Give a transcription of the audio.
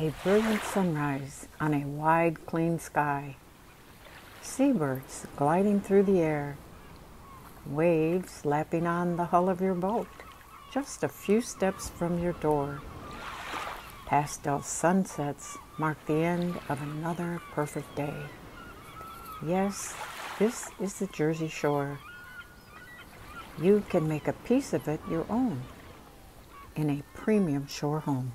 A brilliant sunrise on a wide, clean sky. Seabirds gliding through the air. Waves lapping on the hull of your boat, just a few steps from your door. Pastel sunsets mark the end of another perfect day. Yes, this is the Jersey Shore. You can make a piece of it your own in a premium shore home.